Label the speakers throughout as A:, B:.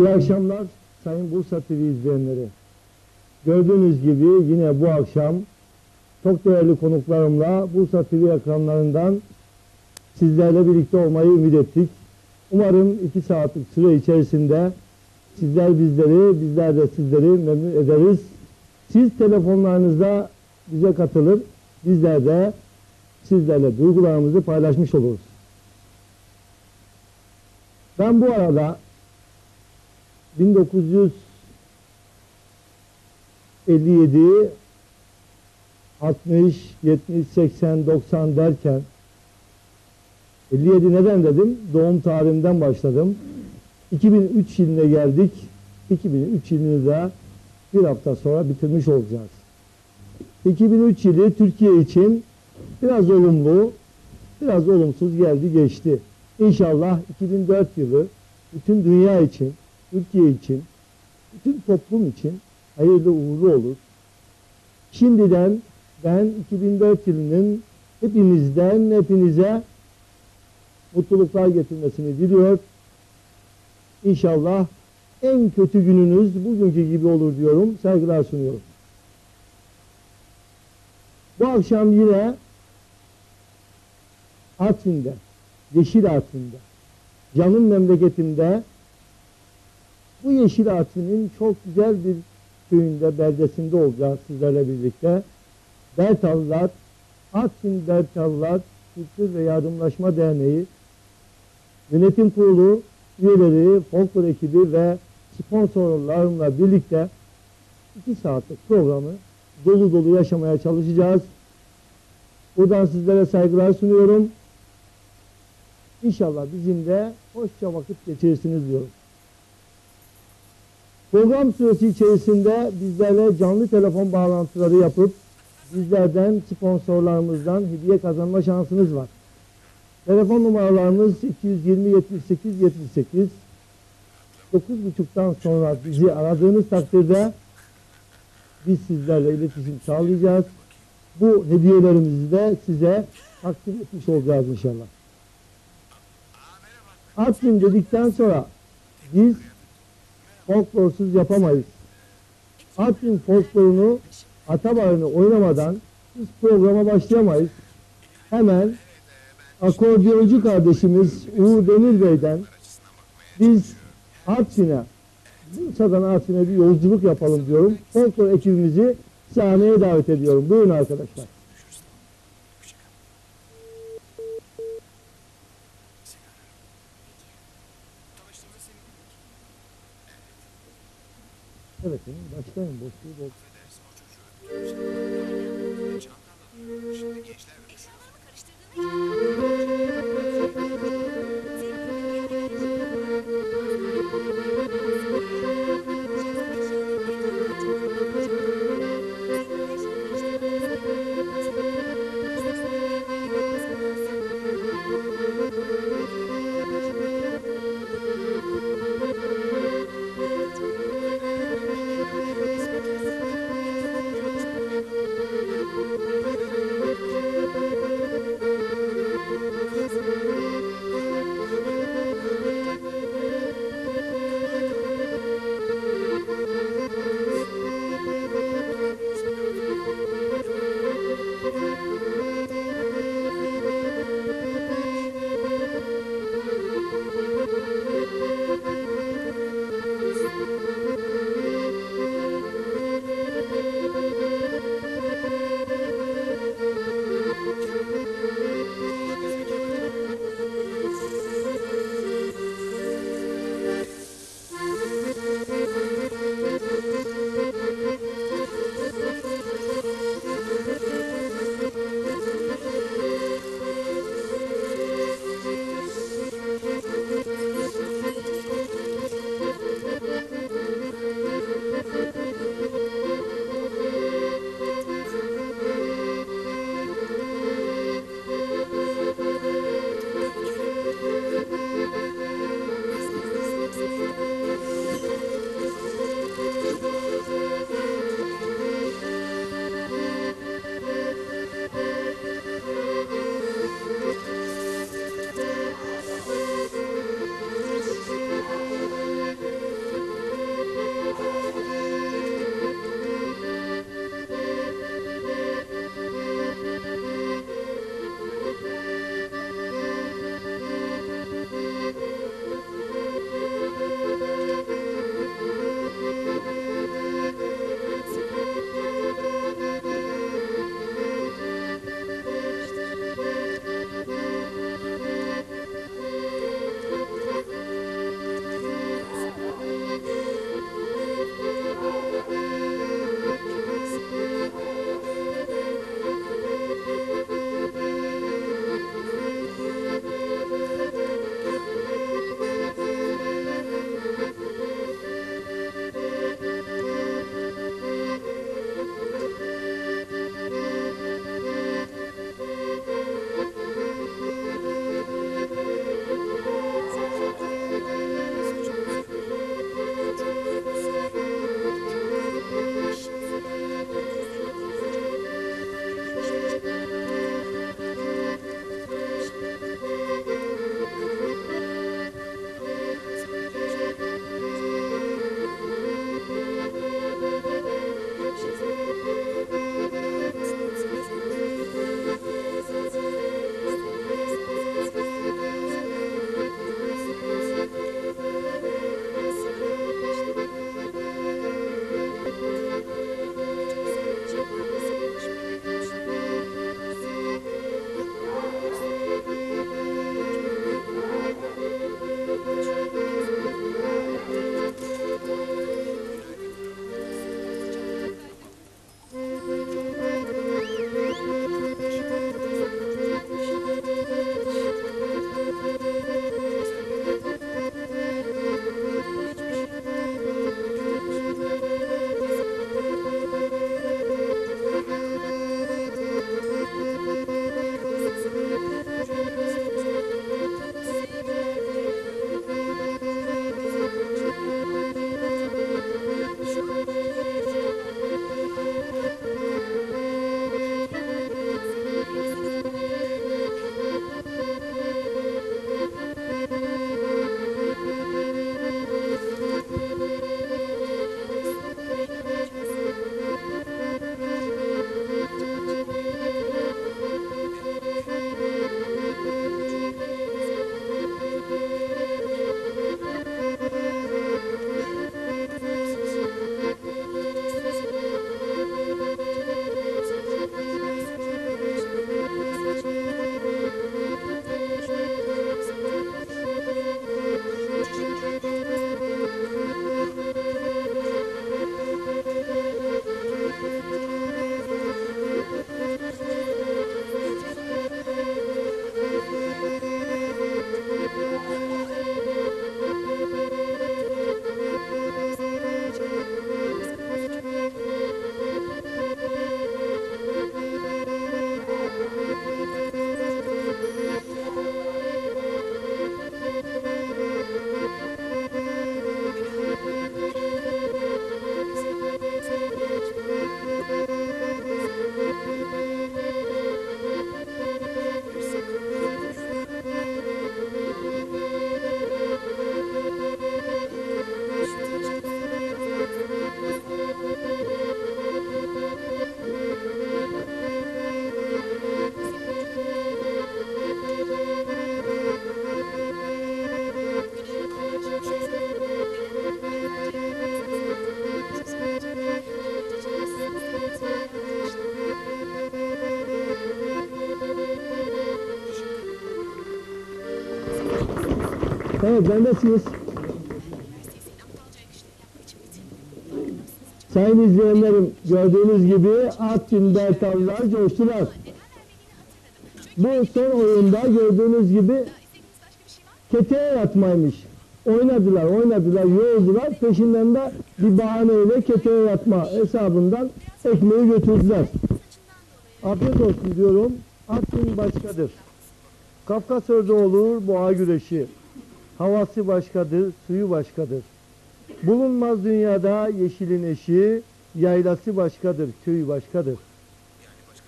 A: İyi akşamlar Sayın Bursa TV izleyenleri. Gördüğünüz gibi yine bu akşam çok değerli konuklarımla Bursa TV ekranlarından sizlerle birlikte olmayı ümit ettik. Umarım iki saatlik süre içerisinde sizler bizleri, bizler de sizleri memnun ederiz. Siz telefonlarınızda bize katılır, bizler de sizlerle duygularımızı paylaşmış oluruz. Ben bu arada 1957 60, 70, 80, 90 derken 57 neden dedim? Doğum tarihimden başladım. 2003 yılına geldik. 2003 yılını da bir hafta sonra bitirmiş olacağız. 2003 yılı Türkiye için biraz olumlu, biraz olumsuz geldi geçti. İnşallah 2004 yılı bütün dünya için, Türkiye için, bütün toplum için hayırlı uğurlu olur. Şimdiden ben 2004 yılının hepimizden hepinize mutluluklar getirmesini diliyor. İnşallah en kötü gününüz bugünkü gibi olur diyorum. Saygılar sunuyorum. Bu akşam yine Artvin'de, Yeşil Artvin'de, canım memleketimde bu Yeşil Artvin'in çok güzel bir köyünde, beldesinde olacağız sizlerle birlikte. Bertallar, Artvin Bertallar Kültür ve Yardımlaşma Derneği Yönetim Kurulu üyeleri, folklor ekibi ve sponsorlarımla birlikte iki saatlik programı dolu dolu yaşamaya çalışacağız. Buradan sizlere saygılar sunuyorum. İnşallah bizimle hoşça vakit geçirirsiniz diyorum. Program süresi içerisinde bizlerle canlı telefon bağlantıları yapıp bizlerden sponsorlarımızdan hediye kazanma şansınız var. Telefon numaralarımız 220 78 78 9.30'dan sonra bizi aradığınız takdirde biz sizlerle iletişim sağlayacağız. Bu hediyelerimizi de size takdim etmiş olacağız inşallah. Artvin dedikten sonra biz folklorsuz yapamayız. Artvin folklorunu Atabarını oynamadan biz programa başlayamayız. Hemen akordeoncu kardeşimiz Uğur Demir Bey'den biz Artvin'e Bursa'dan Artvin'e bir yolculuk yapalım diyorum. Folklor ekibimizi sahneye davet ediyorum. Buyurun arkadaşlar. Evet, başlayın. Boşluğu bol.
B: Eşyalarımı karıştırdığını mısınız acaba?
A: Sayın izleyenlerim gördüğünüz gibi Artvin Bertallar coştular. Bu son oyunda gördüğünüz gibi keteye yatmaymış. Oynadılar, oynadılar, yoruldular. Peşinden de bir bahaneyle keteye yatma hesabından ekmeği götürdüler. Afiyet olsun diyorum. Artvin başkadır. Kafkas ördeği olur, boğa güreşi. Havası başkadır, suyu başkadır. Bulunmaz dünyada yeşilin eşi, yaylası başkadır, köyü başkadır.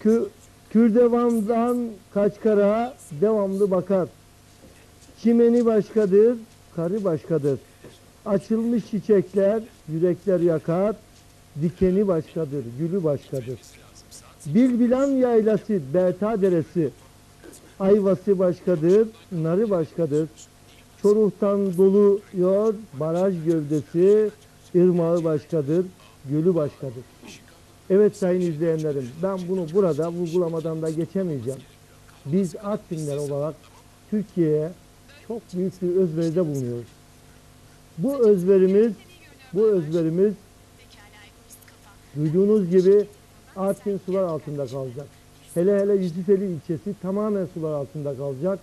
A: Kü, Kürdevam'dan Kaçkara devamlı bakar. Çimeni başkadır, karı başkadır. Açılmış çiçekler, yürekler yakar. Dikeni başkadır, gülü başkadır. Bilbilan yaylası, Berta deresi. Ayvası başkadır, narı başkadır. Çoruhtan doluyor baraj gövdesi, ırmağı başkadır, gölü başkadır. Evet sayın izleyenlerim, ben bunu burada vurgulamadan da geçemeyeceğim. Biz Artvinler olarak Türkiye'ye çok büyük bir özveride bulunuyoruz. Bu özverimiz, bu özverimiz duyduğunuz gibi Artvin sular altında kalacak. Hele hele Yusufeli ilçesi tamamen sular altında kalacak.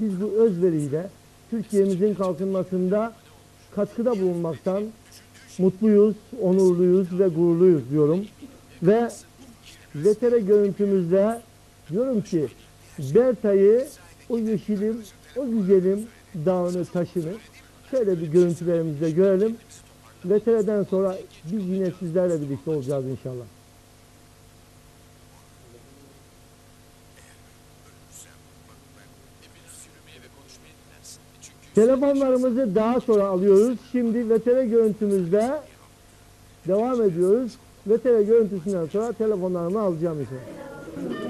A: Biz bu özveriyle Türkiye'mizin kalkınmasında katkıda bulunmaktan mutluyuz, onurluyuz ve gururluyuz diyorum. Ve vetere görüntümüzde diyorum ki Berta'yı o yeşilim, o güzelim dağını, taşını şöyle bir görüntülerimizde görelim. Vetereden sonra biz yine sizlerle birlikte olacağız inşallah. Telefonlarımızı daha sonra alıyoruz. Şimdi vetere görüntümüzde devam ediyoruz. Vetere görüntüsünden sonra telefonlarımı alacağım inşallah.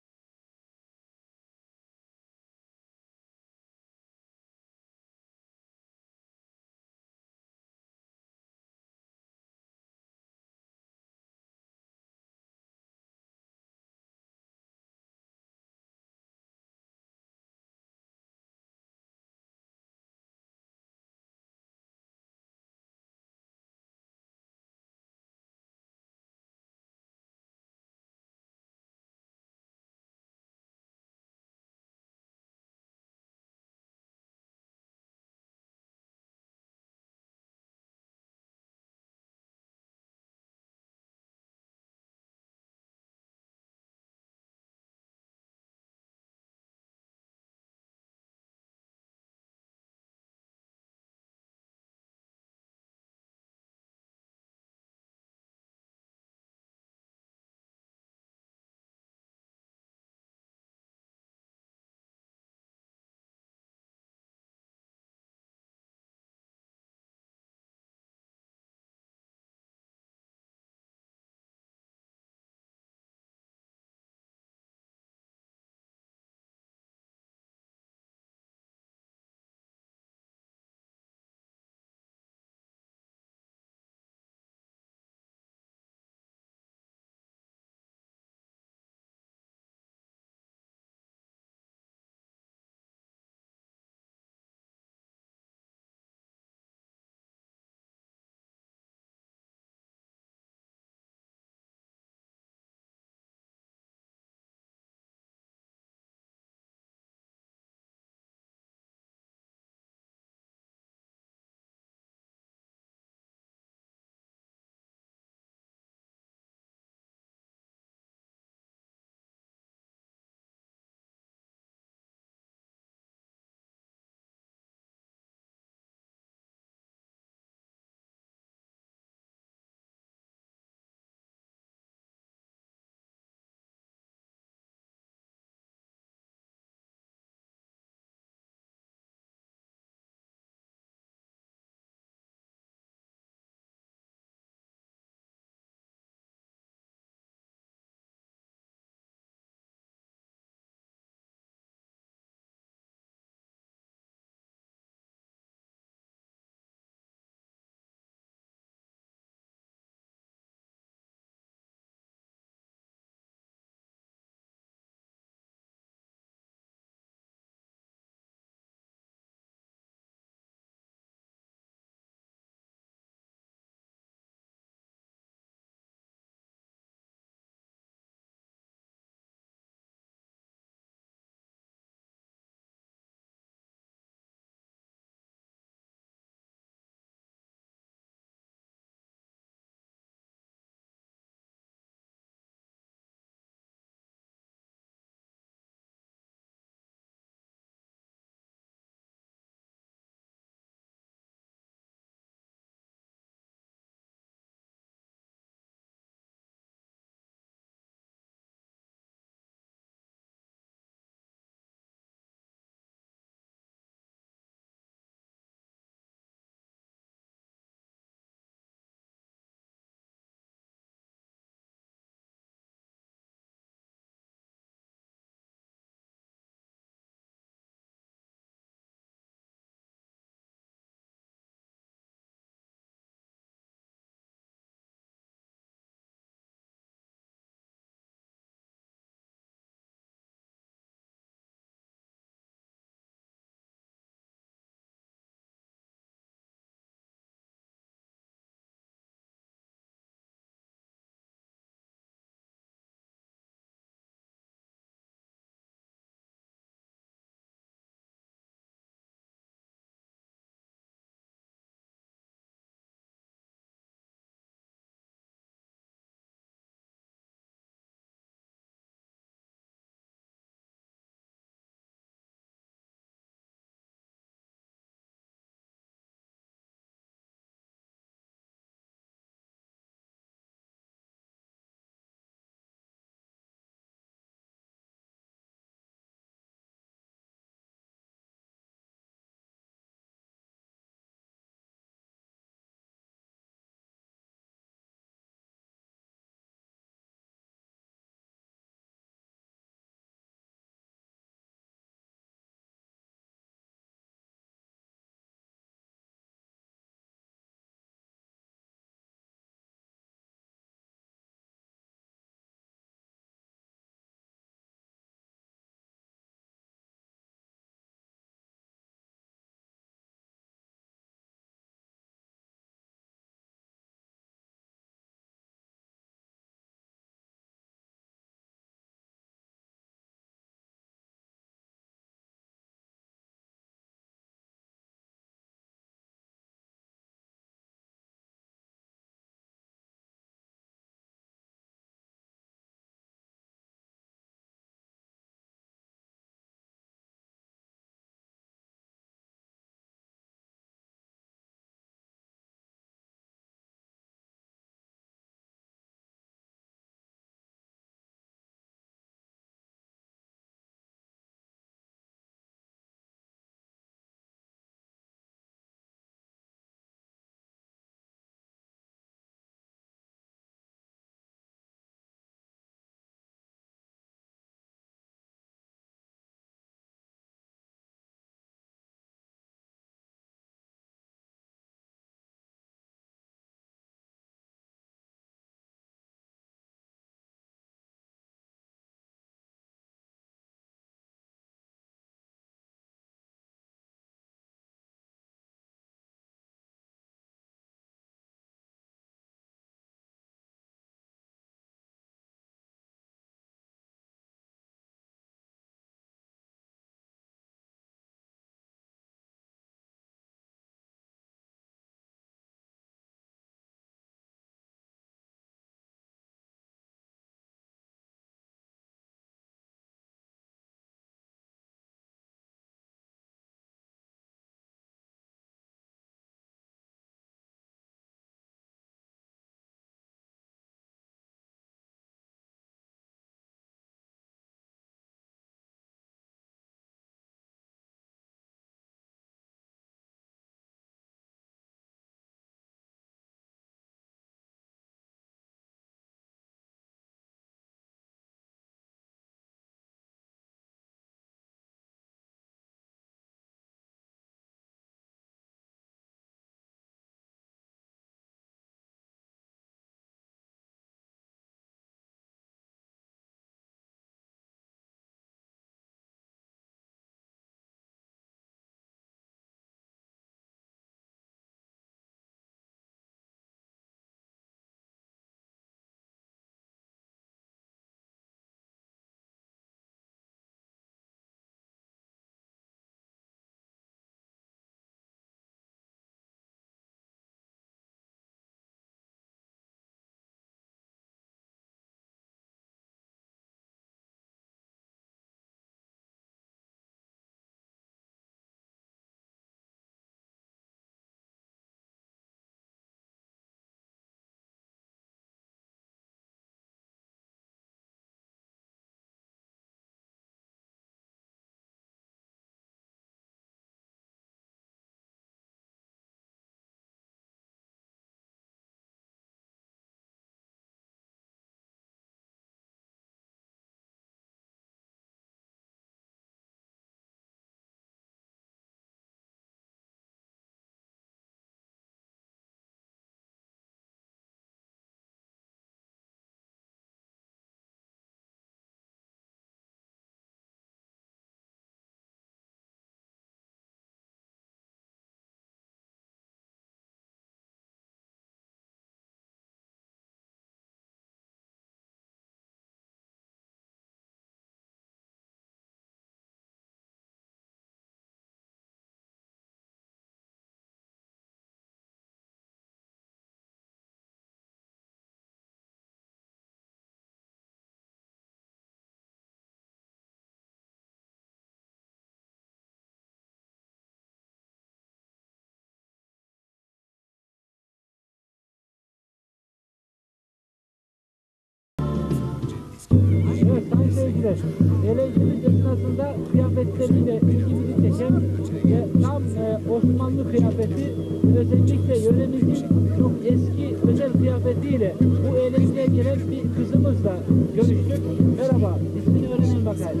C: Evet, eğlencenin esnasında kıyafetleriyle ilgimizi çeken ve tam e, Osmanlı kıyafeti özellikle yöremizin çok eski özel kıyafetiyle bu eğlenceye gelen bir kızımızla görüştük. Merhaba, ismini öğrenin bakayım.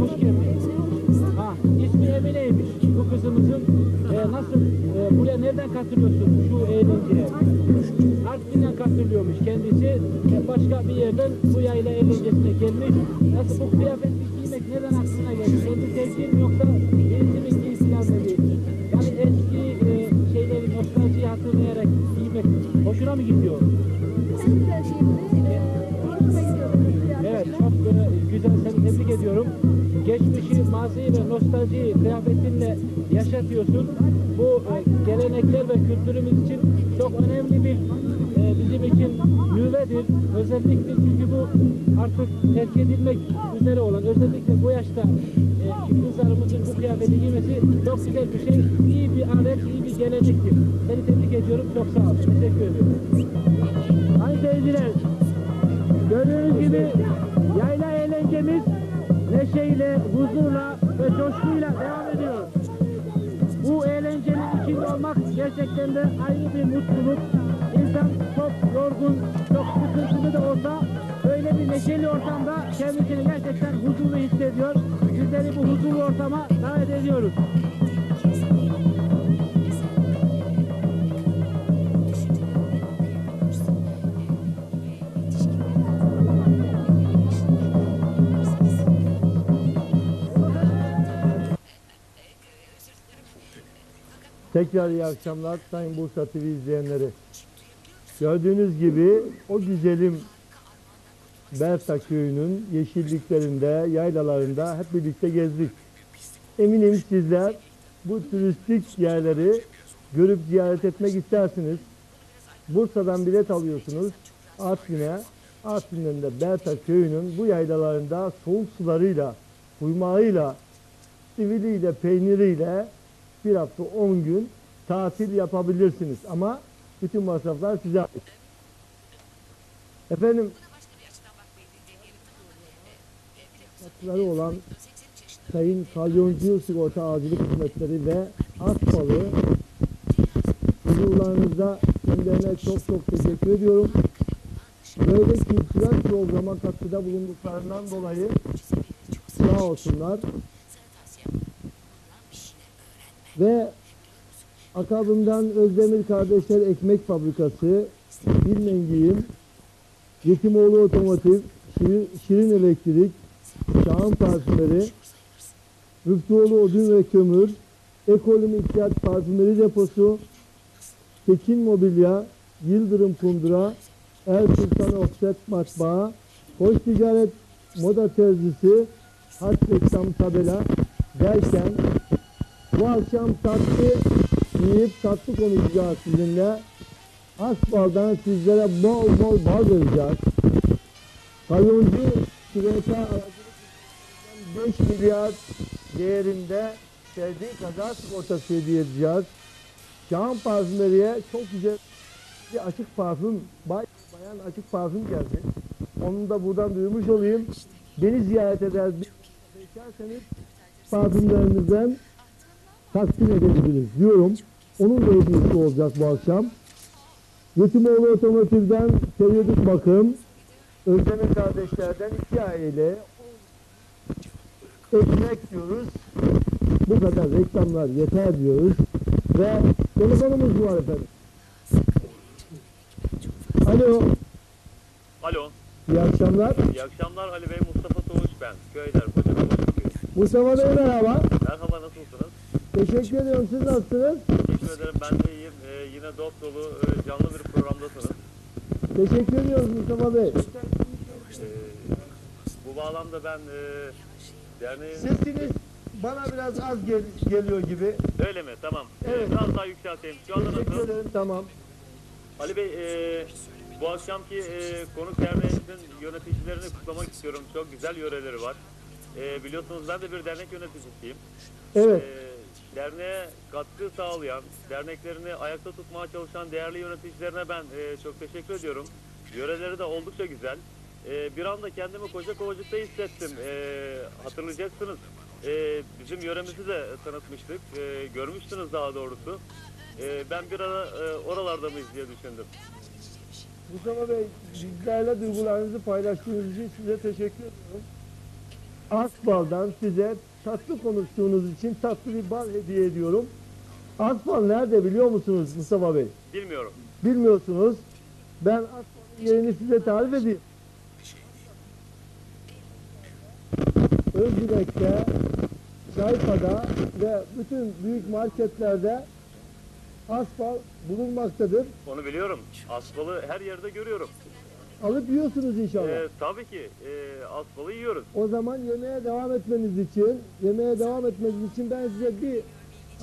C: Hoş geldin. Ha, ismi Emine'ymiş bu kızımızın. E, nasıl, e, buraya nereden katılıyorsun şu eğlenceye? Başka bir yerden bu yayla eğlencesine gelmiş. Nasıl bu kıyafeti giymek neden aklına geldi? Kendi mi yoksa birisi mi giy filan dedi. Yani eski e, şeyleri, nostaljiyi hatırlayarak giymek hoşuna mı gidiyor? Evet, Geçmişi, maziyi ve nostaljiyi kıyafetinle yaşatıyorsun. Bu e, gelenekler ve kültürümüz için çok önemli bir e, bizim için nüvedir. Özellikle çünkü bu artık terk edilmek üzere olan, özellikle bu yaşta e, kızlarımızın bu kıyafeti giymesi çok güzel bir şey. İyi bir adet, iyi bir gelenektir. Seni tebrik ediyorum. Çok sağ ol. Teşekkür ediyorum. Hayır seyirciler, Gördüğünüz gibi yayla eğlencemiz neşeyle, huzurla ve coşkuyla devam ediyor. Bu eğlencenin içinde olmak gerçekten de ayrı bir mutluluk. İnsan çok yorgun, çok sıkıntılı da olsa böyle bir neşeli ortamda kendisini gerçekten huzurlu hissediyor. Sizleri bu huzurlu ortama davet ediyoruz.
A: Tekrar iyi akşamlar Sayın Bursa TV izleyenleri. Gördüğünüz gibi o güzelim Berta köyünün yeşilliklerinde, yaylalarında hep birlikte gezdik. Eminim sizler bu turistik yerleri görüp ziyaret etmek istersiniz. Bursa'dan bilet alıyorsunuz Artvin'e. Artvin'den de Berta köyünün bu yaylalarında soğuk sularıyla, kuymağıyla, siviliyle, peyniriyle bir hafta 10 gün tatil yapabilirsiniz. Ama bütün masraflar size ait. Efendim katkıları olan Sayın Kalyoncu Sigorta Ağacılık Hizmetleri ve Aspalı huzurlarınızda kendilerine çok çok teşekkür ediyorum. Böyle kültürel programa katkıda bulunduklarından dolayı sağ olsunlar. Ve akabından Özdemir Kardeşler Ekmek Fabrikası, Bilmengiyim, Yetimoğlu Otomotiv, Şirin, Şirin Elektrik, Şahan Parfümeri, Rıftıoğlu Odun ve Kömür, Ekolüm İhtiyat Parfümeri Deposu, Tekin Mobilya, Yıldırım Kundura, Er Sultan Offset Matbaa, Hoş Ticaret Moda Terzisi, Haç Reklam Tabela derken bu akşam tatlı yiyip tatlı konuşacağız sizinle. Asbal'dan sizlere bol bol bal vereceğiz. Kayoncu küresel aracılık 5 milyar değerinde sevdiği kaza sigortası hediye edeceğiz. Şahan Parfümeri'ye çok güzel bir açık parfüm, bay, bayan açık parfüm geldi. Onu da buradan duyurmuş olayım. Beni ziyaret eder, bir içerseniz parfümlerinizden takdim edebiliriz diyorum. Onun da hediyesi olacak bu akşam. Yetimoğlu Otomotiv'den periyodik bakım, Özdemir kardeşlerden iki aile ekmek diyoruz. Bu kadar reklamlar yeter diyoruz. Ve telefonumuz var efendim. Alo,
D: Alo,
A: iyi akşamlar.
D: iyi akşamlar Ali Bey, Mustafa Toğuş ben. Köyler, Kocaman.
A: Mustafa Bey merhaba.
D: Merhaba, nasılsınız?
A: Teşekkür ediyorum. Siz nasılsınız?
D: Teşekkür ederim, ben de iyiyim. Ee, yine dop dolu, e, canlı bir programdasınız.
A: Teşekkür ediyoruz Mustafa Bey.
D: Ee, bu bağlamda ben e, derneğin...
A: Sesiniz bana biraz az gel- geliyor gibi.
D: Öyle mi? Tamam. Ee,
A: Evet.
D: biraz daha yükselteyim. Şu anda
A: Teşekkür
D: nasıl?
A: ederim. Tamam.
D: Ali Bey, e, bu akşamki e, konuk derneğimizin yöneticilerini kutlamak istiyorum. Çok güzel yöreleri var. E, biliyorsunuz ben de bir dernek yöneticisiyim.
A: Evet.
D: Ee, derneğe katkı sağlayan, derneklerini ayakta tutmaya çalışan değerli yöneticilerine ben e, çok teşekkür ediyorum. Yöreleri de oldukça güzel. e, bir anda kendimi koca kovacıkta hissettim. E, hatırlayacaksınız. E, bizim yöremizi de tanıtmıştık. E, görmüştünüz daha doğrusu. E, ben bir ara e, oralarda mıyız diye düşündüm.
A: Mustafa Bey, bizlerle duygularınızı paylaştığınız için size teşekkür ediyorum. Asbal'dan size tatlı konuştuğunuz için tatlı bir bal hediye ediyorum. Asbal nerede biliyor musunuz Mustafa Bey?
D: Bilmiyorum.
A: Bilmiyorsunuz. Ben Asbal'ın yerini size tarif edeyim. Özgürek'te, Şayfa'da ve bütün büyük marketlerde asfal bulunmaktadır.
D: Onu biliyorum. Asfalı her yerde görüyorum.
A: Alıp yiyorsunuz inşallah.
D: E, tabii ki e, asfalı yiyoruz.
A: O zaman yemeğe devam etmeniz için, yemeğe devam etmeniz için ben size bir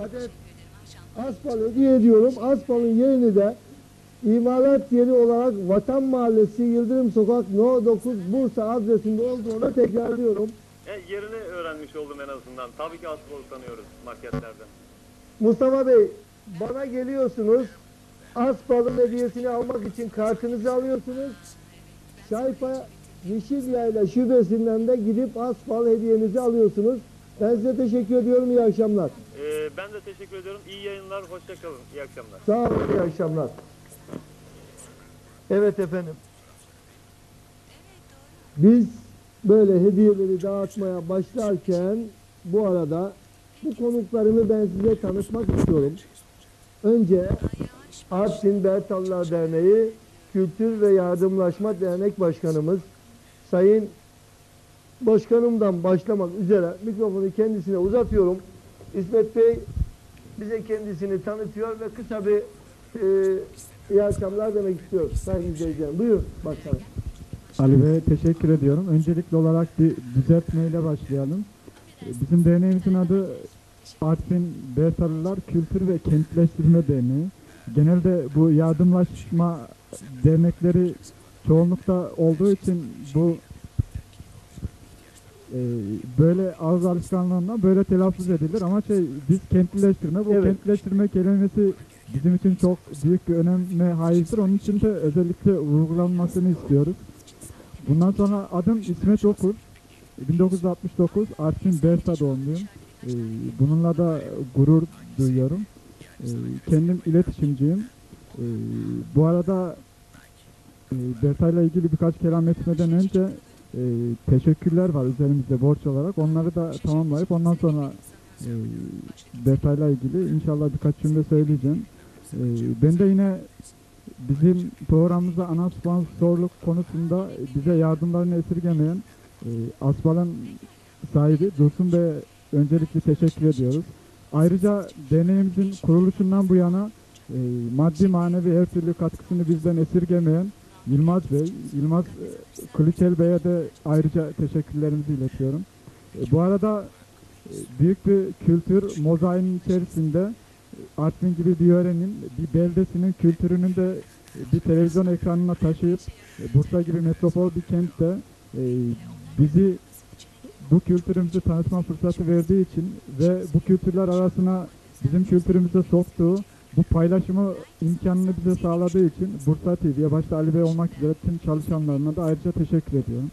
A: adet asfal hediye ediyorum. Asfalın yerini de imalat yeri olarak Vatan Mahallesi Yıldırım Sokak No 9 Bursa adresinde olduğunu tekrarlıyorum.
D: E, yerini öğrenmiş oldum en azından. Tabii ki asfalı tanıyoruz marketlerde.
A: Mustafa Bey bana geliyorsunuz. Asfal'ın hediyesini almak için kartınızı alıyorsunuz. Şayfa Yeşilyayla şubesinden de gidip asfal hediyenizi alıyorsunuz. Ben size teşekkür ediyorum. İyi akşamlar.
D: E, ben de teşekkür ediyorum. İyi yayınlar. Hoşça kalın. İyi akşamlar.
A: Sağ olun. İyi akşamlar. Evet efendim. Biz böyle hediyeleri dağıtmaya başlarken bu arada bu konuklarımı ben size tanıtmak istiyorum. Önce Artvin Bertallar Derneği Kültür ve Yardımlaşma Dernek Başkanımız Sayın Başkanımdan başlamak üzere mikrofonu kendisine uzatıyorum. İsmet Bey bize kendisini tanıtıyor ve kısa bir e, iyi akşamlar demek istiyoruz sayın izleyicilerim. Buyurun başkanım.
E: Ali Bey'e teşekkür ediyorum. Öncelikli olarak bir düzeltmeyle başlayalım. Bizim derneğimizin adı Artvin Bertalılar Kültür ve Kentleştirme Derneği. Genelde bu yardımlaşma dernekleri çoğunlukta olduğu için bu e, böyle ağız alışkanlığına böyle telaffuz edilir ama şey biz kentlileştirme bu
A: Evet.
E: kentlileştirme kelimesi bizim için çok büyük bir öneme haizdir. Onun için de özellikle vurgulanmasını istiyoruz. Bundan sonra adım İsmet Okur. 1969 Artvin Bersa doğumluyum. Ee, bununla da gurur duyuyorum. Ee, kendim iletişimciyim. Ee, bu arada e, Berta'yla ilgili birkaç kelam etmeden önce e, teşekkürler var üzerimizde borç olarak. Onları da tamamlayıp ondan sonra e, Berta'yla ilgili inşallah birkaç cümle söyleyeceğim. E, ben de yine bizim programımızda ana sponsorluk konusunda bize yardımlarını esirgemeyen e, Asbal'ın sahibi Dursun Bey'e öncelikle teşekkür ediyoruz. Ayrıca derneğimizin kuruluşundan bu yana e, maddi manevi her türlü katkısını bizden esirgemeyen Yılmaz Bey, Yılmaz e, Kılıçel Bey'e de ayrıca teşekkürlerimizi iletiyorum. E, bu arada e, büyük bir kültür mozaiğinin içerisinde e, Artvin gibi bir yörenin, bir beldesinin kültürünün de e, bir televizyon ekranına taşıyıp e, Bursa gibi metropol bir kentte e, bizi bu kültürümüzü tanıtma fırsatı verdiği için ve bu kültürler arasına bizim kültürümüze soktuğu bu paylaşımı imkanını bize sağladığı için Bursa TV'ye başta Ali Bey olmak üzere tüm çalışanlarına da ayrıca teşekkür ediyorum.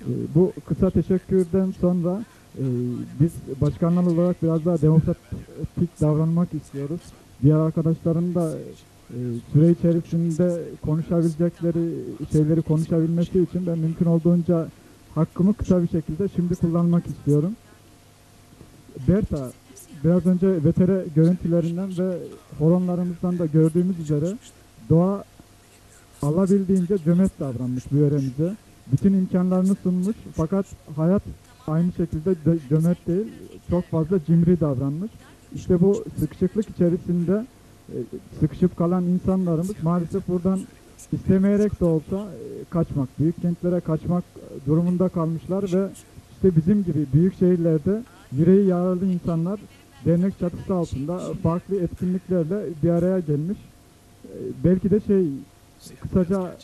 E: Ee, bu kısa teşekkürden sonra e, biz başkanlar olarak biraz daha demokratik davranmak istiyoruz. Diğer arkadaşların da e, süre içerisinde konuşabilecekleri şeyleri konuşabilmesi için ben mümkün olduğunca hakkımı kısa bir şekilde şimdi kullanmak istiyorum. Berta, biraz önce vetere görüntülerinden ve horonlarımızdan da gördüğümüz üzere doğa alabildiğince cömert davranmış bu yöremize. Bütün imkanlarını sunmuş fakat hayat aynı şekilde de cömert değil, çok fazla cimri davranmış. İşte bu sıkışıklık içerisinde e, sıkışıp kalan insanlarımız maalesef buradan istemeyerek de olsa e, kaçmak, büyük kentlere kaçmak durumunda kalmışlar ve işte bizim gibi büyük şehirlerde yüreği yaralı insanlar dernek çatısı altında farklı etkinliklerle bir araya gelmiş. E, Belki de şey kısaca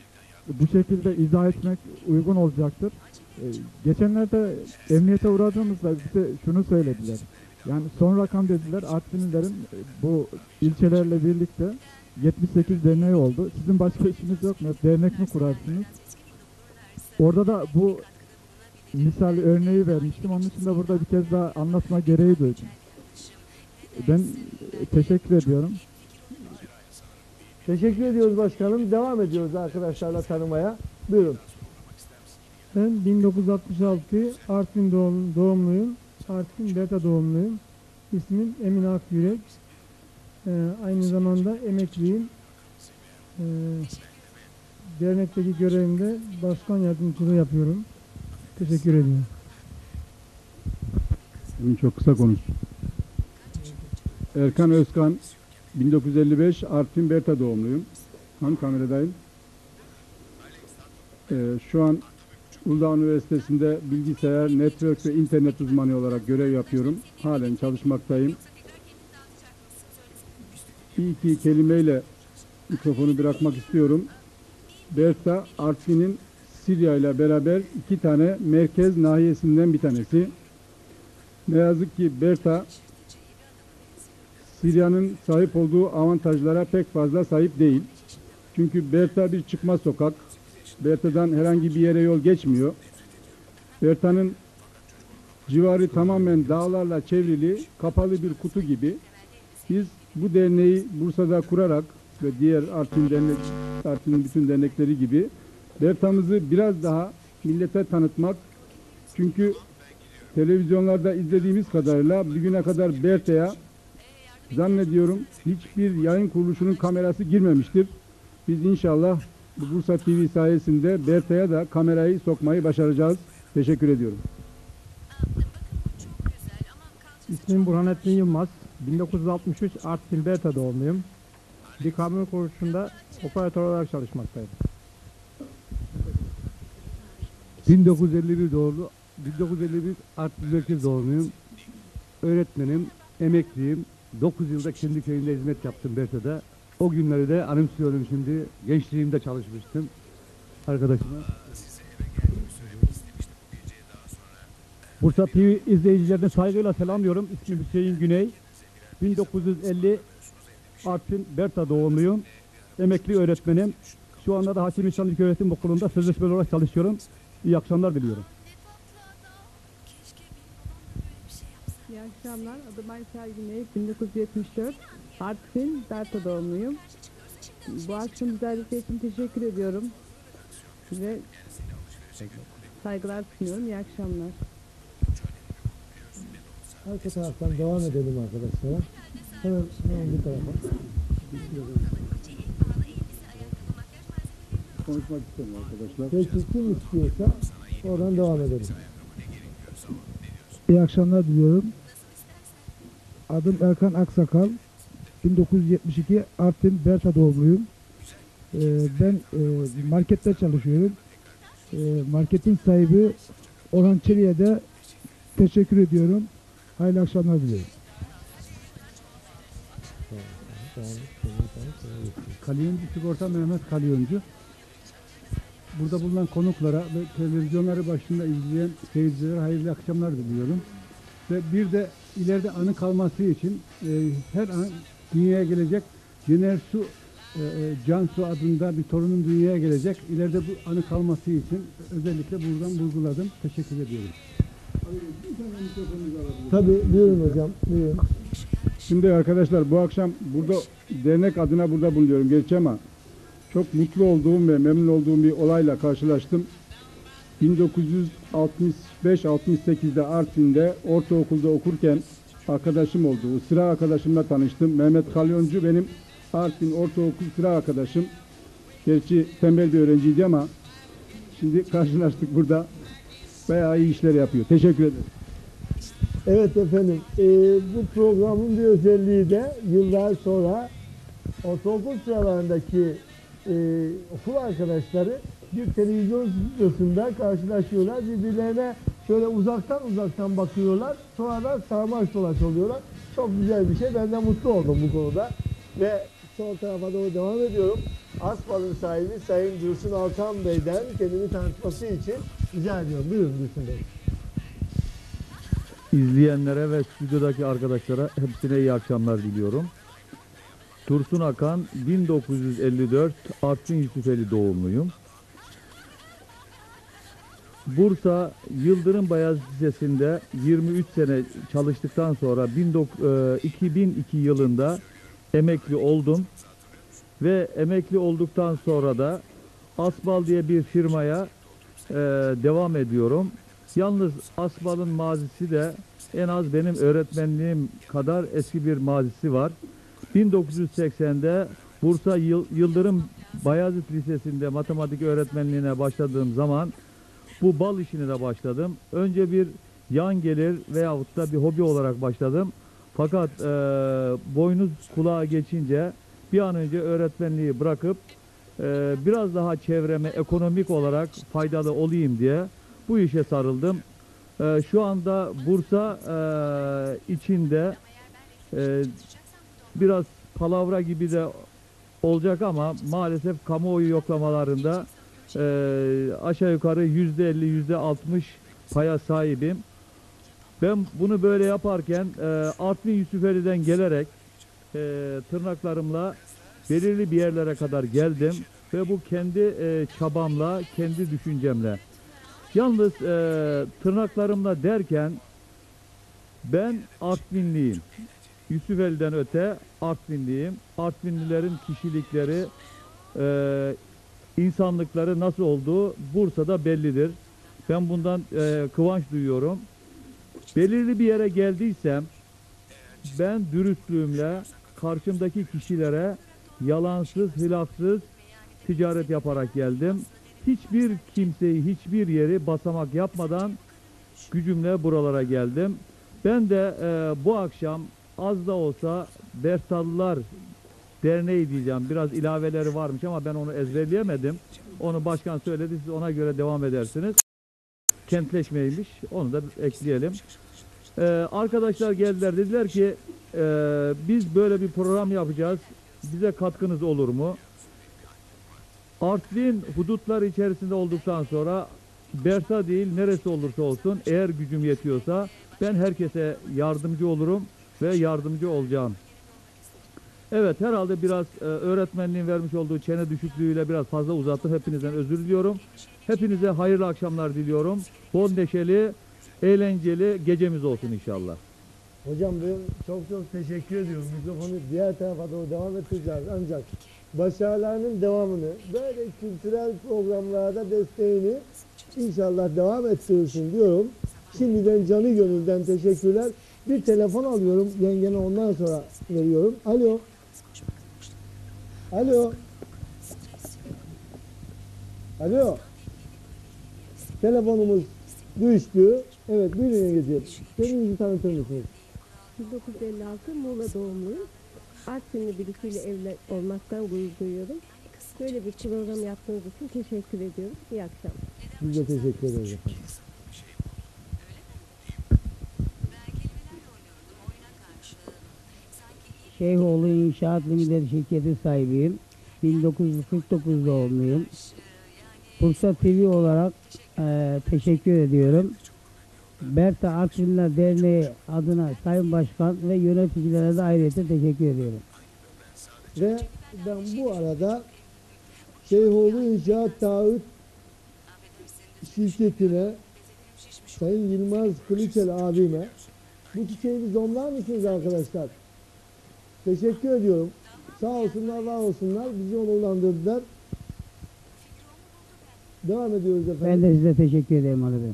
E: bu şekilde izah etmek uygun olacaktır. E, Geçenlerde emniyete uğradığımızda bize şunu söylediler. Yani son rakam dediler Artvinlilerin bu ilçelerle birlikte 78 derneği oldu. Sizin başka işiniz yok mu? Dernek mi kurarsınız? Orada da bu misal örneği vermiştim. Onun için de burada bir kez daha anlatma gereği duydum. Ben e, teşekkür ediyorum.
A: Teşekkür ediyoruz başkanım. Devam ediyoruz arkadaşlarla tanımaya. Buyurun.
F: Ben 1966 Artvin doğum, doğumluyum. Artvin Beta doğumluyum. İsmim Emin Akyürek. Ee, aynı zamanda emekliyim. Ee, dernekteki görevimde başkan yardımcılığı yapıyorum. Teşekkür ediyorum.
G: Emin çok kısa konuş. Erkan Özkan 1955 Artvin Berta doğumluyum. Han kameradayım. Ee, şu an Uludağ Üniversitesi'nde bilgisayar, network ve internet uzmanı olarak görev yapıyorum. Halen çalışmaktayım. Bir iki kelimeyle mikrofonu bırakmak istiyorum. Berta Artvin'in Sirya ile beraber iki tane merkez nahiyesinden bir tanesi. Ne yazık ki Berta Sirya'nın sahip olduğu avantajlara pek fazla sahip değil. Çünkü Berta bir çıkmaz sokak. Berta'dan herhangi bir yere yol geçmiyor. Berta'nın civarı tamamen dağlarla çevrili, kapalı bir kutu gibi. Biz bu derneği Bursa'da kurarak ve diğer Artvin dernek, Artvin'in bütün dernekleri gibi Berta'mızı biraz daha millete tanıtmak. Çünkü televizyonlarda izlediğimiz kadarıyla bugüne kadar Berta'ya zannediyorum hiçbir yayın kuruluşunun kamerası girmemiştir. Biz inşallah bu Bursa TV sayesinde Berta'ya da kamerayı sokmayı başaracağız. Teşekkür ediyorum.
F: İsmim Burhanettin Yılmaz. 1963 Artvin Beta doğumluyum. Bir kamu kuruluşunda operatör olarak çalışmaktayım.
H: 1951 doğumlu, 1951 Artvin Merkez doğumluyum. Öğretmenim, emekliyim. 9 yılda kendi köyümde hizmet yaptım Berta'da. O günleri de anımsıyorum şimdi. Gençliğimde çalışmıştım. Arkadaşıma. Bursa TV izleyicilerine saygıyla selamlıyorum. İsmim Hüseyin Güney. 1950 Artvin Berta doğumluyum. Emekli öğretmenim. Şu anda da Hakim İnsan İlköğretim Okulu'nda sözleşmeli olarak çalışıyorum. İyi akşamlar diliyorum.
I: İyi akşamlar. Adım Aysel Güney. 1974. Artvin, Berta doğumluyum. Bu akşam güzellikler için teşekkür ediyorum. Ve saygılar sunuyorum. İyi akşamlar.
A: Arka taraftan devam edelim arkadaşlar. Hemen, hemen bu tarafa.
G: Konuşmak istiyorum arkadaşlar.
A: Peki kim istiyorsa oradan devam edelim.
J: İyi akşamlar diliyorum. Adım Erkan Aksakal. 1972 Artvin Berta doğumluyum. Ee, ben e, markette çalışıyorum. Ee, marketin sahibi Orhan Çelik'e de teşekkür ediyorum. Hayırlı akşamlar diliyorum.
G: Kalyoncu Sigorta Mehmet Kalyoncu. Burada bulunan konuklara ve televizyonları başında izleyen seyircilere hayırlı akşamlar diliyorum. Ve bir de ileride anı kalması için e, her an dünyaya gelecek Yener Su e, e, Cansu adında bir torunun dünyaya gelecek. İleride bu anı kalması için özellikle buradan vurguladım. Teşekkür ediyorum.
A: Tabii buyurun hocam. Buyurun.
G: Şimdi arkadaşlar bu akşam burada dernek adına burada bulunuyorum gerçi ama çok mutlu olduğum ve memnun olduğum bir olayla karşılaştım. 1965-68'de Artvin'de ortaokulda okurken arkadaşım oldu. Sıra arkadaşımla tanıştım. Mehmet Kalyoncu benim Artvin Ortaokul sıra arkadaşım. Gerçi tembel bir öğrenciydi ama şimdi karşılaştık burada. Bayağı iyi işler yapıyor. Teşekkür ederim.
A: Evet efendim, e, bu programın bir özelliği de yıllar sonra ortaokul sıralarındaki e, okul arkadaşları bir televizyon stüdyosunda karşılaşıyorlar. Birbirlerine şöyle uzaktan uzaktan bakıyorlar. Sonra da sarmaş dolaş oluyorlar. Çok güzel bir şey. Ben de mutlu oldum bu konuda. Ve sol tarafa doğru devam ediyorum. Asmal'ın sahibi Sayın Dursun Altan Bey'den kendini tanıtması için rica ediyorum. Buyurun Dursun Bey.
K: İzleyenlere ve stüdyodaki arkadaşlara hepsine iyi akşamlar diliyorum. Tursun Akan 1954 Artvin Yusufeli doğumluyum. Bursa Yıldırım Bayaz Lisesi'nde 23 sene çalıştıktan sonra 19 e, 2002 yılında emekli oldum. Ve emekli olduktan sonra da Asbal diye bir firmaya e, devam ediyorum. Yalnız Asbal'ın mazisi de en az benim öğretmenliğim kadar eski bir mazisi var. 1980'de Bursa Yıl- Yıldırım Bayazıt Lisesi'nde matematik öğretmenliğine başladığım zaman bu bal işine de başladım. Önce bir yan gelir veyahut da bir hobi olarak başladım. Fakat e, boynuz kulağa geçince bir an önce öğretmenliği bırakıp e, biraz daha çevreme ekonomik olarak faydalı olayım diye bu işe sarıldım. E, şu anda Bursa e, içinde e, biraz palavra gibi de olacak ama maalesef kamuoyu yoklamalarında e, aşağı yukarı yüzde elli yüzde altmış paya sahibim. Ben bunu böyle yaparken e, Artvin Yusufeli'den gelerek e, tırnaklarımla belirli bir yerlere kadar geldim ve bu kendi e, çabamla, kendi düşüncemle. Yalnız e, tırnaklarımla derken ben Artvinliyim. Yusufeli'den öte Artvinliyim. Artvinlilerin kişilikleri, e, insanlıkları nasıl olduğu Bursa'da bellidir. Ben bundan e, kıvanç duyuyorum. Belirli bir yere geldiysem ben dürüstlüğümle karşımdaki kişilere yalansız, hilafsız ticaret yaparak geldim. Hiçbir kimseyi, hiçbir yeri basamak yapmadan gücümle buralara geldim. Ben de e, bu akşam az da olsa Bertallılar Derneği diyeceğim. Biraz ilaveleri varmış ama ben onu ezberleyemedim. Onu başkan söyledi. Siz ona göre devam edersiniz. Kentleşmeymiş. Onu da ekleyelim. Ee, arkadaşlar geldiler. Dediler ki e, biz böyle bir program yapacağız. Bize katkınız olur mu? Artvin hudutlar içerisinde olduktan sonra Bersa değil neresi olursa olsun eğer gücüm yetiyorsa ben herkese yardımcı olurum ve yardımcı olacağım. Evet herhalde biraz e, öğretmenliğin vermiş olduğu çene düşüklüğüyle biraz fazla uzattım. Hepinizden özür diliyorum. Hepinize hayırlı akşamlar diliyorum. Bol neşeli, eğlenceli gecemiz olsun inşallah.
A: Hocam ben çok çok teşekkür ediyorum. Mikrofonu diğer tarafa doğru devam ettireceğiz. Ancak başarılarının devamını, böyle kültürel programlarda desteğini inşallah devam ettirirsin diyorum. Şimdiden canı gönülden teşekkürler. Bir telefon alıyorum. Yengene ondan sonra veriyorum. Alo. Alo. Alo. Telefonumuz düştü. Evet buyurun yengeciğim. Kendinizi tanıtır mısınız?
L: 1956 Muğla doğumluyum. Artvinli birisiyle evli olmaktan gurur duyuyorum. Böyle bir program yaptığınız için teşekkür ediyorum. İyi akşamlar.
A: Biz de teşekkür ederiz
M: Şeyhoğlu İnşaat Limited şirketi sahibiyim. 1949 doğumluyum. Bursa TV olarak eee, teşekkür ediyorum. Berta Artvinler Derneği adına Sayın Başkan ve yöneticilere de ayrıca teşekkür ediyorum.
A: Ve ben bu arada Şeyhoğlu İnşaat Taahhüt şirketine Sayın Yılmaz Kılıçel abime bu çiçeği bir zonlar mısınız arkadaşlar? Teşekkür ediyorum. Sağ olsunlar, var olsunlar. Bizi onurlandırdılar. Devam ediyoruz efendim.
M: Ben de size teşekkür ederim Ali Bey.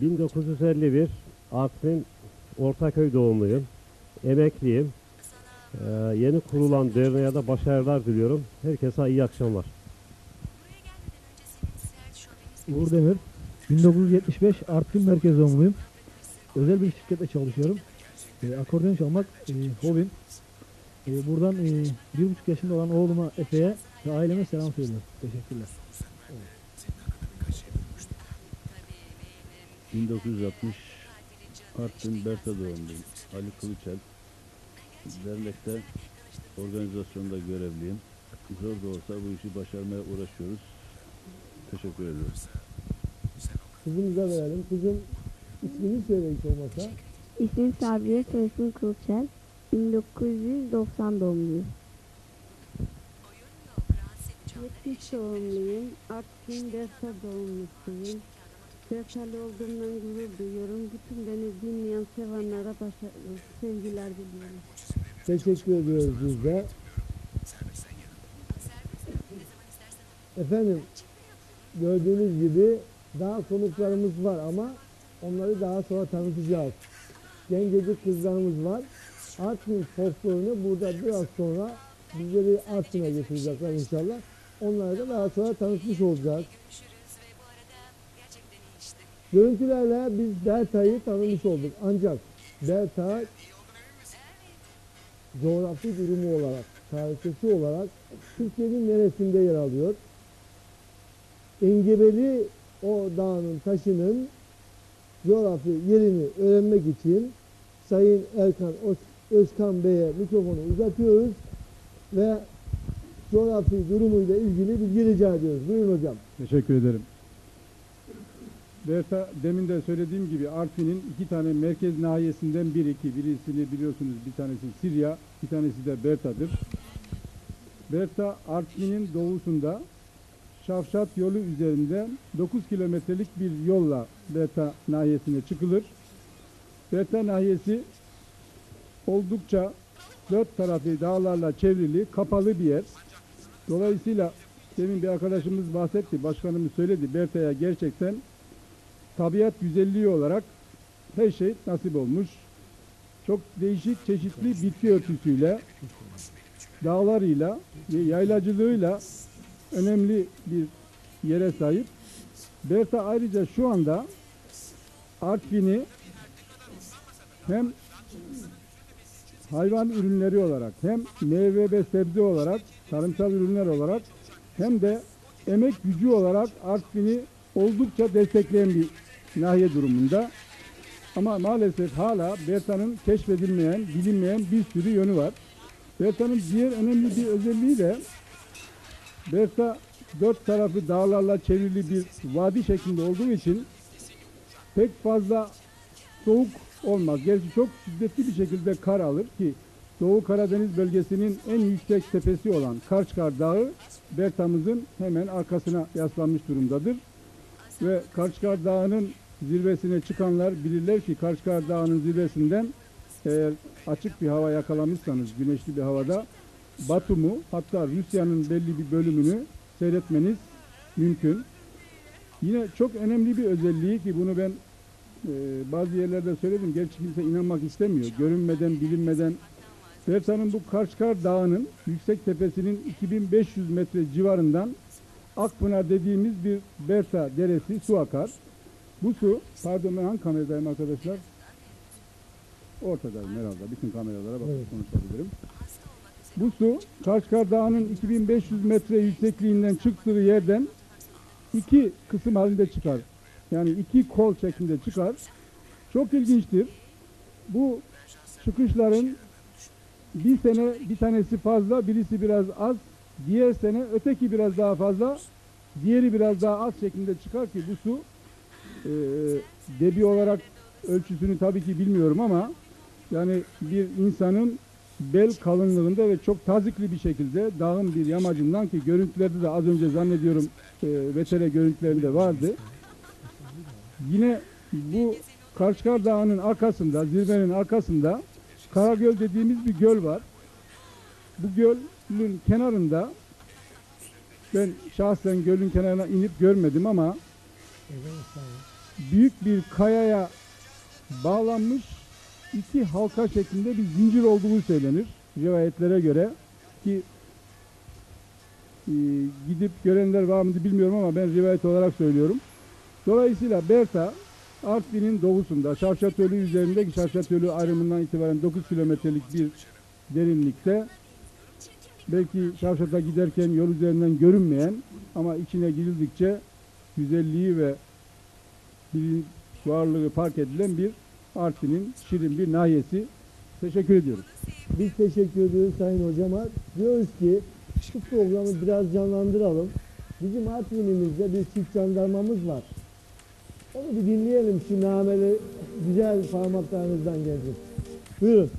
N: 1951 Artvin Ortaköy doğumluyum. Emekliyim. Ee, yeni kurulan derneğe de başarılar diliyorum. Herkese iyi akşamlar.
J: Uğur Demir. 1975 Artvin Merkez doğumluyum. Özel bir şirkette çalışıyorum. E, akordeon çalmak e, hobim. E, buradan e, bir buçuk yaşında olan oğluma Efe'ye ve aileme selam söylüyorum. Teşekkürler.
O: 1960 Artvin Berta doğumluyum. Ali Kılıçel. Dernekte organizasyonda görevliyim. Zor da olsa bu işi başarmaya uğraşıyoruz. Teşekkür ediyoruz.
A: Kızımıza verelim. Kızım ismini söyle hiç olmasa.
P: İsmim Sabriye, soyisim Kılıçel. 1990 doğumluyum.
L: 70 doğumluyum. Artvin Dersa doğumlusuyum. Dersalı olduğumdan gurur duyuyorum. Bütün beni dinleyen, sevenlere başarılı, sevgiler diliyorum.
A: Teşekkür ediyoruz biz de. Efendim gördüğünüz gibi daha konuklarımız var ama onları daha sonra tanıtacağız. Gencecik kızlarımız var. Artvin folklorunu burada biraz sonra bizleri Artvin'e getirecekler inşallah. Onları da daha sonra tanıtmış olacağız. Görüntülerle biz Berta'yı tanımış olduk. Ancak Berta coğrafi durumu olarak, tarihçesi olarak Türkiye'nin neresinde yer alıyor? Engebeli o dağının taşının coğrafi yerini öğrenmek için Sayın Erkan Öz- Özkan Bey'e mikrofonu uzatıyoruz ve coğrafi durumuyla ilgili bilgi rica ediyoruz. Buyurun hocam.
G: Teşekkür ederim. Berta demin de söylediğim gibi Artvin'in iki tane merkez nahiyesinden biri ki birisini biliyorsunuz bir tanesi Sirya, bir tanesi de Berta'dır. Berta Artvin'in doğusunda Şavşat yolu üzerinde 9 kilometrelik bir yolla Berta nahiyesine çıkılır. Berta nahiyesi oldukça dört tarafı dağlarla çevrili, kapalı bir yer. Dolayısıyla demin bir arkadaşımız bahsetti, başkanımız söyledi. Berta'ya gerçekten tabiat güzelliği olarak her şey nasip olmuş. Çok değişik çeşitli bitki örtüsüyle, dağlarıyla yaylacılığıyla önemli bir yere sahip. Berta ayrıca şu anda Artvin'i hem hayvan ürünleri olarak hem meyve ve sebze olarak tarımsal ürünler olarak hem de emek gücü olarak Artvin'i oldukça destekleyen bir nahiye durumunda. Ama maalesef hala Berta'nın keşfedilmeyen, bilinmeyen bir sürü yönü var. Berta'nın diğer önemli bir özelliği de Berta dört tarafı dağlarla çevrili bir vadi şeklinde olduğu için pek fazla soğuk olmaz. Gerçi çok şiddetli bir şekilde kar alır ki Doğu Karadeniz bölgesinin en yüksek tepesi olan Karçkar Dağı Berta'mızın hemen arkasına yaslanmış durumdadır. Ve Karçkar Dağı'nın zirvesine çıkanlar bilirler ki Karçkar Dağı'nın zirvesinden eğer açık bir hava yakalamışsanız güneşli bir havada Batum'u hatta Rusya'nın belli bir bölümünü seyretmeniz mümkün. Yine çok önemli bir özelliği ki bunu ben e, bazı yerlerde söyledim. Gerçi kimse inanmak istemiyor. Görünmeden, bilinmeden. Berta'nın bu Karçkar Dağı'nın yüksek tepesinin 2500 metre civarından Akpınar dediğimiz bir Berta deresi su akar. Bu su, pardon ben hangi kameradayım arkadaşlar? Ortadayım herhalde. Bütün kameralara bakıp
A: Evet.
G: konuşabilirim. Bu su Karçkar Dağı'nın 2500 metre yüksekliğinden çıktığı yerden iki kısım halinde çıkar. Yani iki kol şeklinde çıkar. Çok ilginçtir. Bu çıkışların bir sene bir tanesi fazla, birisi biraz az. Diğer sene öteki biraz daha fazla, diğeri biraz daha az şeklinde çıkar ki bu su e, debi olarak ölçüsünü tabii ki bilmiyorum ama yani bir insanın bel kalınlığında ve çok tazikli bir şekilde dağın bir yamacından ki görüntülerde de az önce zannediyorum e, VTR görüntülerinde vardı. Yine bu Karşıkar Dağı'nın arkasında, zirvenin arkasında Karagöl dediğimiz bir göl var. Bu gölün kenarında ben şahsen gölün kenarına inip görmedim ama büyük bir kayaya bağlanmış iki halka şeklinde bir zincir olduğu söylenir rivayetlere göre ki e, gidip görenler var mıydı bilmiyorum ama ben rivayet olarak söylüyorum. Dolayısıyla Berta Artvin'in doğusunda Şavşatölü üzerindeki Şavşatölü ayrımından itibaren 9 kilometrelik bir derinlikte belki Şavşat'a giderken yol üzerinden görünmeyen ama içine girildikçe güzelliği ve varlığı fark edilen bir Artvin'in şirin bir nahiyesi. Teşekkür ediyoruz.
A: Biz teşekkür ediyoruz Sayın Hocama. Diyoruz ki şu programı biraz canlandıralım. Bizim Artvin'imizde bir çift jandarmamız var. Onu bir dinleyelim şu nameli güzel parmaklarınızdan gelecek. Buyurun.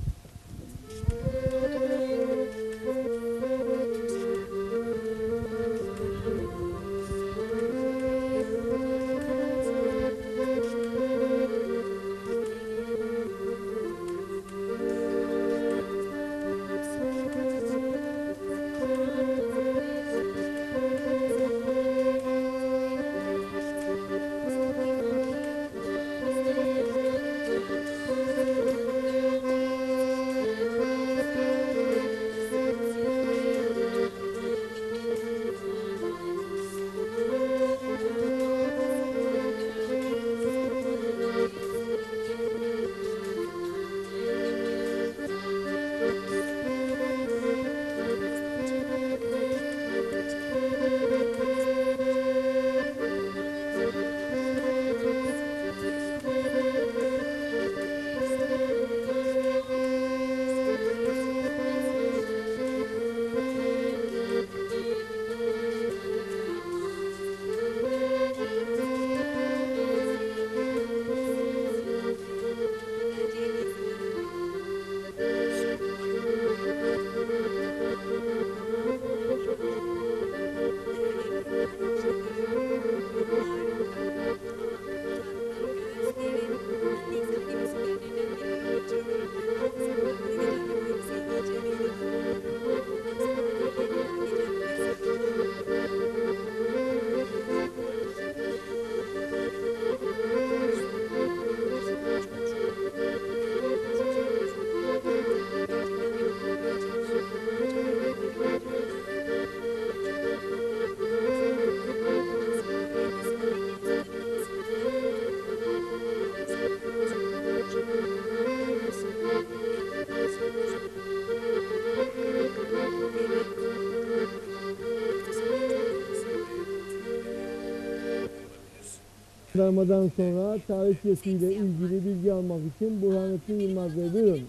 A: Darmadan sonra tarihçesiyle ilgili bilgi almak için Burhanettin Yılmaz Bey buyurun.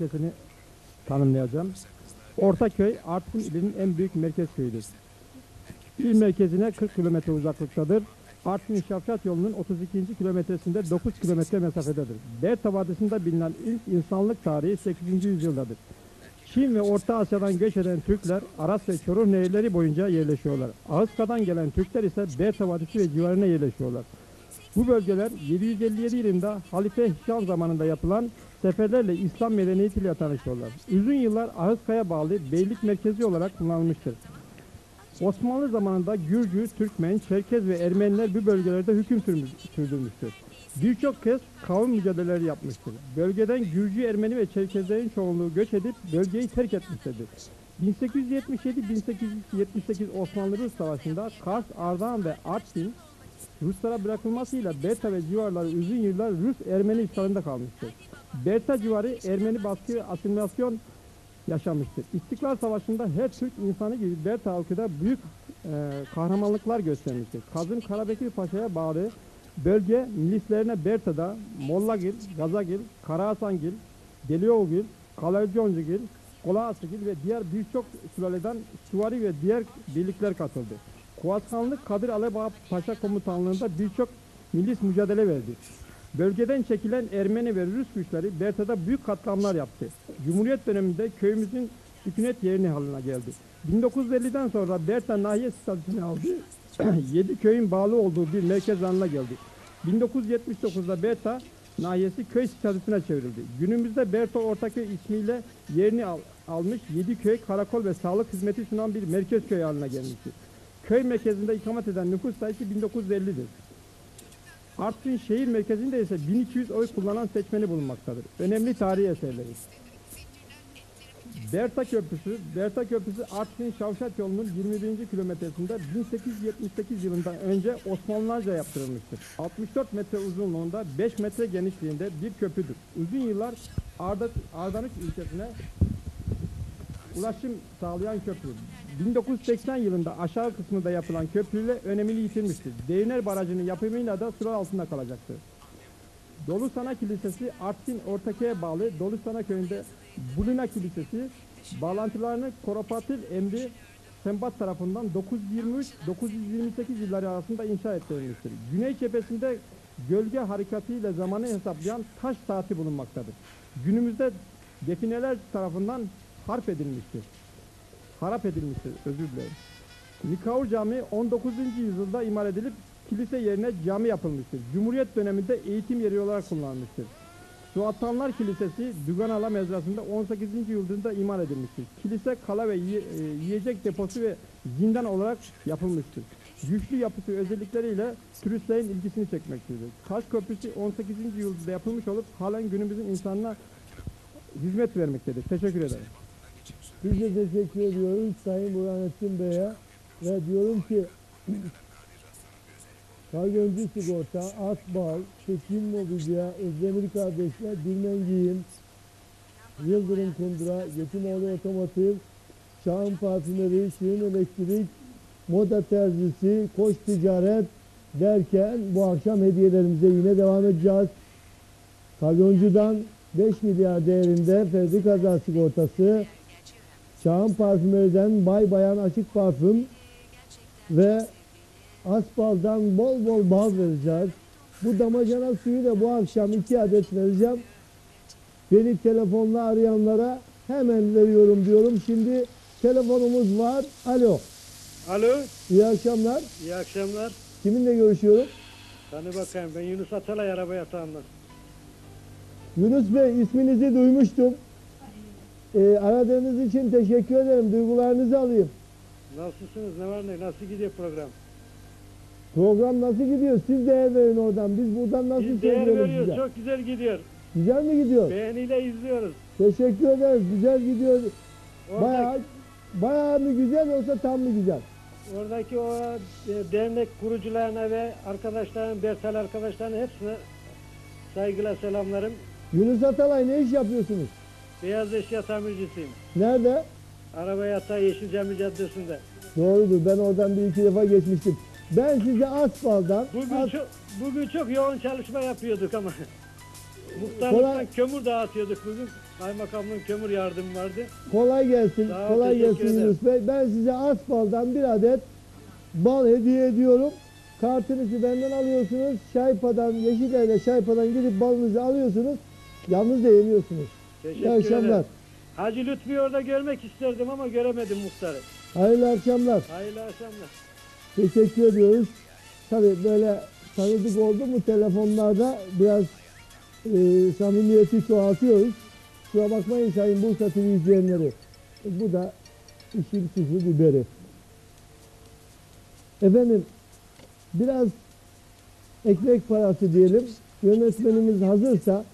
F: ilçesini tanımlayacağım. Ortaköy Artvin ilinin en büyük merkez köyüdür. İl merkezine 40 kilometre uzaklıktadır. Artvin Şafşat yolunun 32. kilometresinde 9 kilometre mesafededir. Berta Vadisi'nde bilinen ilk insanlık tarihi 8. yüzyıldadır. Çin ve Orta Asya'dan göç eden Türkler Aras ve Çoruh nehirleri boyunca yerleşiyorlar. Ağızka'dan gelen Türkler ise Berta Vadisi ve civarına yerleşiyorlar. Bu bölgeler 757 yılında Halife Hişam zamanında yapılan seferlerle İslam medeniyetiyle tanışıyorlar. Uzun yıllar Ağızkaya bağlı beylik merkezi olarak kullanılmıştır. Osmanlı zamanında Gürcü, Türkmen, Çerkez ve Ermeniler bu bölgelerde hüküm sürdürmüştür. Birçok kez kavim mücadeleleri yapmıştır. Bölgeden Gürcü, Ermeni ve Çerkezlerin çoğunluğu göç edip bölgeyi terk etmişlerdir. 1877-1878 Osmanlı-Rus Savaşı'nda Kars, Ardahan ve Artvin Ruslara bırakılmasıyla Berta ve civarları uzun yıllar Rus-Ermeni işgalinde kalmıştır. Berta civarı Ermeni baskı ve asimilasyon yaşamıştır. İstiklal Savaşı'nda her Türk insanı gibi Berta halkı da büyük e, kahramanlıklar göstermiştir. Kazım Karabekir Paşa'ya bağlı bölge milislerine Berta'da Mollagil, Gazagil, Karahasangil, Delioğugil, Kalaycıoncugil, Kolaasıgil ve diğer birçok sülaleden süvari ve diğer birlikler katıldı. Kuvatskanlık Kadir Aleba Paşa komutanlığında birçok milis mücadele verdi. Bölgeden çekilen Ermeni ve Rus güçleri Berta'da büyük katliamlar yaptı. Cumhuriyet döneminde köyümüzün hükümet yerini haline geldi. 1950'den sonra Berta nahiye statüsünü aldı. 7 köyün bağlı olduğu bir merkez haline geldi. 1979'da Berta nahiyesi köy statüsüne çevrildi. Günümüzde Berta Ortaköy ismiyle yerini al- almış 7 köy, karakol ve sağlık hizmeti sunan bir merkez köy haline gelmiştir. Köy merkezinde ikamet eden nüfus sayısı 1950'dir. Artvin şehir merkezinde ise 1200 oy kullanan seçmeni bulunmaktadır. Önemli tarihi eserleri. Berta Köprüsü, Berta Köprüsü Artvin Şavşat yolunun 21. kilometresinde 1878 yılından önce Osmanlılarca yaptırılmıştır. 64 metre uzunluğunda 5 metre genişliğinde bir köprüdür. Uzun yıllar Arda, Ardanuç ilçesine ulaşım sağlayan köprü. 1980 yılında aşağı kısmında yapılan köprüyle önemini yitirmiştir. Devner Barajı'nın yapımıyla da sular altında kalacaktır. Dolu Sana Kilisesi Artvin Ortaköy'e bağlı Dolu Sana köyünde Bulina Kilisesi bağlantılarını Koropatil Emri Sembat tarafından 923-928 yılları arasında inşa ettirilmiştir. Güney cephesinde gölge harekatıyla zamanı hesaplayan taş saati bulunmaktadır. Günümüzde defineler tarafından harp edilmiştir. Harap edilmiştir, özür dilerim. Nikaur Camii 19. yüzyılda imar edilip kilise yerine cami yapılmıştır. Cumhuriyet döneminde eğitim yeri olarak kullanılmıştır. Suatanlar Kilisesi Düganala mezrasında 18. yüzyılda imar edilmiştir. Kilise kala ve e, yiyecek deposu ve zindan olarak yapılmıştır. Güçlü yapısı özellikleriyle turistlerin ilgisini çekmektedir. Taş Köprüsü 18. yüzyılda yapılmış olup halen günümüzün insanına hizmet vermektedir. Teşekkür ederim.
A: Biz de teşekkür ediyoruz Sayın Burhanettin Bey'e ve diyorum ki Kargöncü Sigorta, Asbal, Tekin Mobilya, Özdemir Kardeşler, Dilmen Giyim, Yıldırım Kundura, Yetimoğlu Otomotiv, Şahin Parfümeri, Şirin Elektrik, Moda Terzisi, Koç Ticaret derken bu akşam hediyelerimize yine devam edeceğiz. Kalyoncu'dan 5 milyar değerinde Ferdi Kaza Sigortası, Çağın Parfümeri'den Bay Bayan Açık Parfüm ve Aspal'dan bol bol bal vereceğiz. Bu damacana suyu da bu akşam iki adet vereceğim. Beni telefonla arayanlara hemen veriyorum diyorum. Şimdi telefonumuz var. Alo.
Q: Alo,
A: İyi akşamlar.
Q: iyi akşamlar.
A: Kiminle görüşüyorum?
Q: Tanı bakayım, ben Yunus Atalay araba yatağından.
A: Yunus Bey isminizi duymuştum. Ee, aradığınız için teşekkür ederim. Duygularınızı alayım.
Q: Nasılsınız, ne var ne, nasıl gidiyor program?
A: Program nasıl gidiyor? Siz değer verin oradan. Biz buradan nasıl
Q: Biz değer veriyoruz,
A: size?
Q: çok güzel gidiyor.
A: Güzel mi gidiyor?
Q: Beğeniyle izliyoruz.
A: Teşekkür ederiz. Güzel gidiyor.
Q: Orada-
A: Bayağı, bayağı mı güzel yoksa tam mı güzel?
Q: Oradaki o e, dernek kurucularına ve arkadaşların, Bertel arkadaşlarına hepsine saygıyla selamlarım.
A: Yunus Atalay ne iş yapıyorsunuz?
Q: Beyaz eşya tamircisiyim.
A: Nerede?
Q: Araba yatağı Yeşilcami Caddesi'nde.
A: Doğrudur. Ben oradan bir iki defa geçmiştim. Ben size asfaldan
Q: Bugün
A: as-
Q: çok, bugün çok yoğun çalışma yapıyorduk ama. Muhtarlıktan
A: Kolay-
Q: kömür dağıtıyorduk bugün. Kaymakamlığın kömür yardımı vardı.
A: kolay gelsin.
Q: Ol,
A: kolay gelsin. Yunus Bey. Ben size asfaldan bir adet bal hediye ediyorum. Kartınızı benden alıyorsunuz. Şaypa'dan, Yeşilay'la Şaypa'dan gidip balınızı alıyorsunuz. Yalnız da yemiyorsunuz.
Q: Teşekkür
A: İyi akşamlar.
Q: ederim. Hacı Lütfü'yü orada görmek isterdim ama göremedim muhtarı.
A: Hayırlı akşamlar.
Q: Hayırlı akşamlar.
A: Teşekkür ediyoruz. Tabii böyle tanıdık oldu mu telefonlarda biraz e, samimiyeti çoğaltıyoruz. Kusura bakmayın Sayın Bursa TV izleyenleri. E, bu da işin tuzu biberi. Efendim biraz ekmek parası diyelim. Yönetmenimiz hazırsa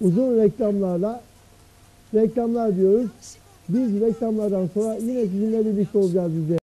A: uzun reklamlarla reklamlar diyoruz. Biz reklamlardan sonra yine sizinle birlikte olacağız izleyenler.